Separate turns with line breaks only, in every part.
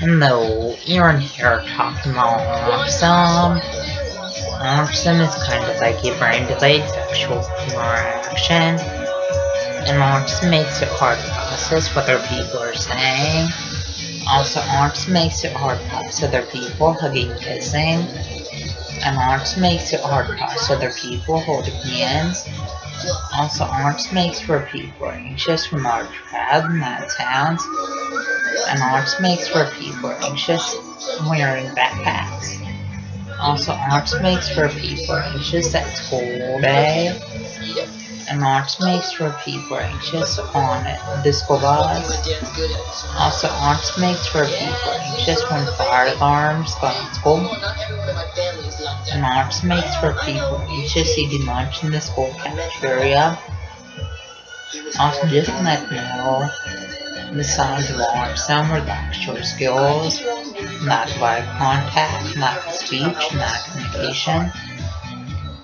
Hello, Aaron here talking about autism. Autism is kind of like a brain delayed sexual interaction. And autism makes it hard to process what other people are saying. Also, autism makes it hard to process other people hugging, kissing. And autism makes it hard to process other people holding hands. Also, autism makes for people anxious from large crowds and that sounds and arts makes for people anxious wearing backpacks. Also, arts makes for people anxious at school day. And arts makes for people anxious on school bus. Also, arts makes for people anxious when fire alarms go at school. And arts makes for people anxious eating lunch in the school cafeteria. Also, just let know Besides some are the actual skills, not by contact, not speech, not communication.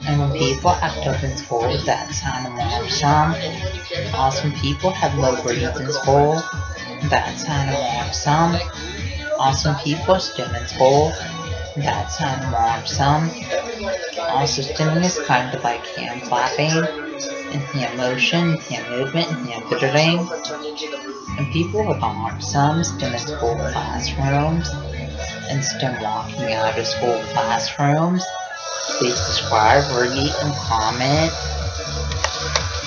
And when people act up in school, that's kind of some. Awesome people have low grades in school, that's kind of some. Awesome people still in school, that's kind of some. Also, stimming is kind of like hand clapping, and hand motion, hand movement, hand fidgeting. And people with autism still in school classrooms and still walking out of school classrooms. Please subscribe, rate, and comment.